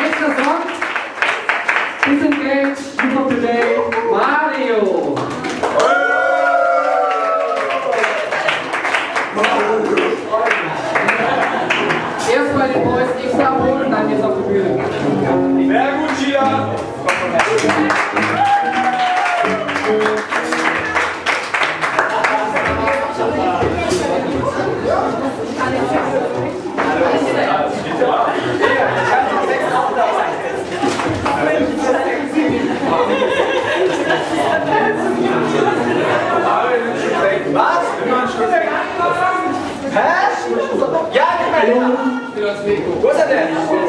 Nächster Song. Disengage, Youth of Today, Mario. Erst bei den Boys X abholen und dann geht's auf die Bühne. Sehr gut, Gia. Was? Gostei. that?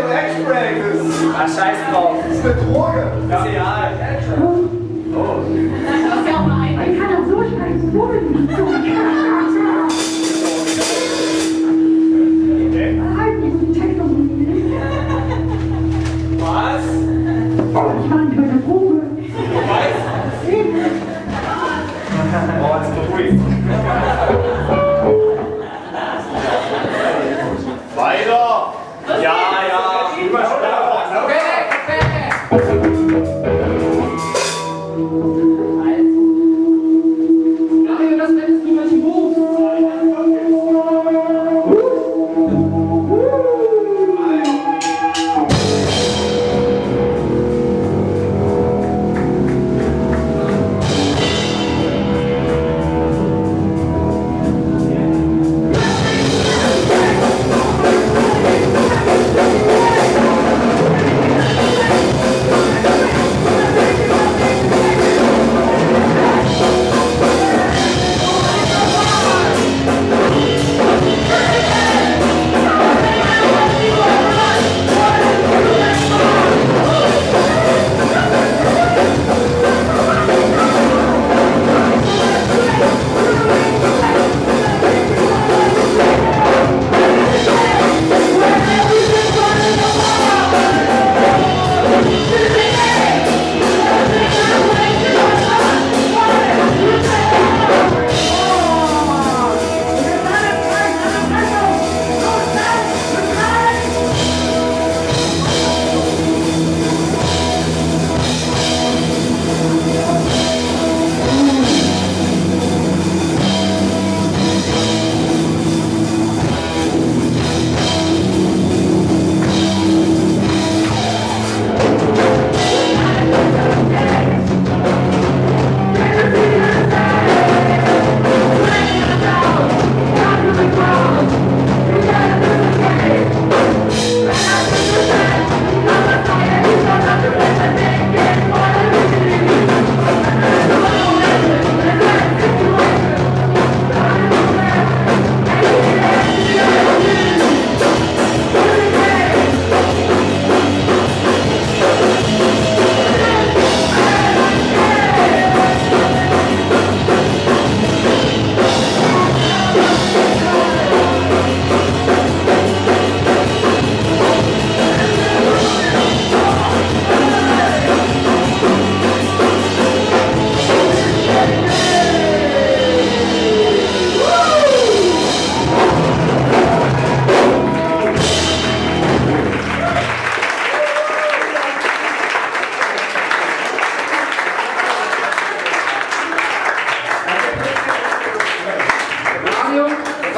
Mario X-Ray. Ah, scheiß drauf. Das ist eine Droge. Das ist ja. Ich kann auch so schreiben, so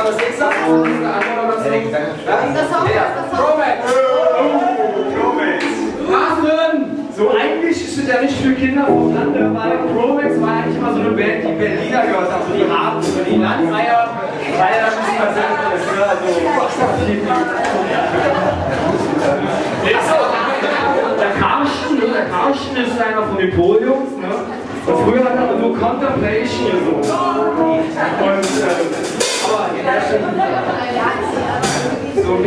Was war das nächste? das ist eine Anmoderation. Das Song, das Song. Promax. Carsten! So eigentlich ist es ja nicht für Kinder vom Lande, weil Promax war eigentlich immer so eine Band, die Berliner gehört haben, so die Harten, so die Landmeier, weil er ein bisschen versagt ist, ne? Also, der Karsten, ne? der Karsten ist einer von den Podiums, ne? Und früher hat er nur Contemplation gesungen.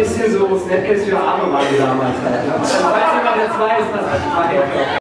Bisschen so Snapcase für Arme waren damals. Halt. Also, falls jemand jetzt weiß, was das war.